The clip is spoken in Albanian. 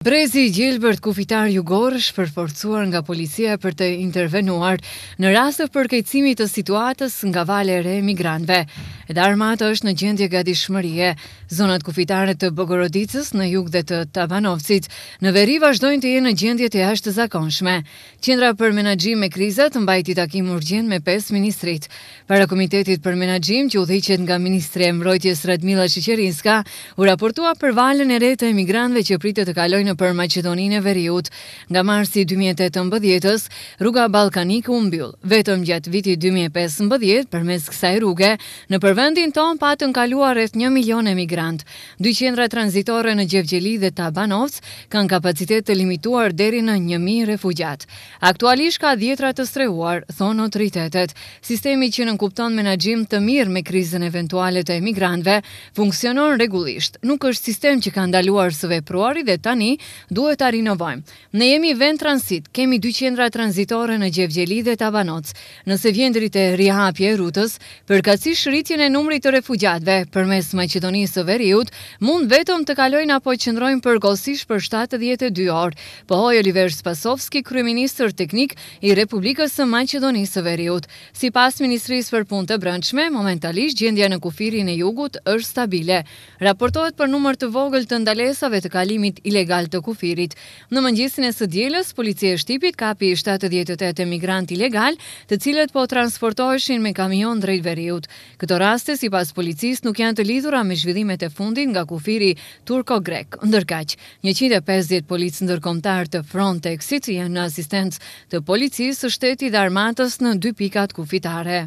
Brezi i gjelbërt kufitar jugor është përforcuar nga policia për të intervenuar në rast të përkeqësimit të situatës nga vala e re e emigrantëve. Edhe armata është në gjendje gatishmërie. Zonat kufitare të Bogorodicës në jug dhe të Tabanovcit në veri vazhdojnë të jenë në gjendje të jashtëzakonshme. Qendra për Menaxhim me Kriza mbajti takim urgjent me pesë ministritë. Para Komitetit për Menaxhim, që udhëhiqet nga ministrja e Mbrojtjes Radmila Sheqerinska, u raportua për valën e re të emigrantëve që pritet të kalojnë nëpër Maqedoninë e Veriut. Nga marsi i dy mijë e tetëmbëdhjetës, rruga ballkanike u mbyll. Vetëm gjatë vitit dy mijë e pesëmbëdhjetë, përmes kësaj rruge, nëpër vendin tonë patën kaluar rreth një milion emigrantë. Dy qendra tranzitore në Gjevgjeli dhe Tabanovc kanë kapacitet të limituar deri në një mijë refugjatë. Aktualisht ka dhjetra të strehuar, thonë autoritetet. Sistemi që nënkupton menaxhim të mirë me krizën eventuale të emigrantëve, funksionon rregullisht. Nuk është sistem që ka ndaluar së vepruari dhe tani duhet ta rinovojmë. Ne jemi vend transit, kemi dy qendra tranzitore në Gjevgjeli dhe Tabanoc. Nëse vjen deri te rihapje e rrutës, përkatësisht rritjen e numrit të refugjatëve përmes Maqedonisë së Veriut, mund vetëm të kalojnë apo qëndrojnë përkohësisht për shtatëdhjetë e dy orë, pohoi Oliver Spasovski, kryeministër teknik i Republikës së Maqedonisë së Veriut. Sipas Ministrisë për Punë të Brendshme, momentalisht gjendja në kufirin e jugut është stabile. Raportohet për numër të vogël të ndalesave të kalimit ilegal të kufirit. Në mëngjesin e së dielës, policia e Shtipit kapi shtatëdhjetë e tetë emigrantë ilegalë, të cilët po transportoheshin me kamion drejt veriut. Këto raste, sipas policisë, nuk janë të lidhura me zhvillimet e fundit nga kufiri turko-grek. Ndërkaq, njëqind e pesëdhjetë policë ndërkombëtarë të Frontex-it janë në asistencë të policisë së shtetit dhe armatës në dy pikat kufitare.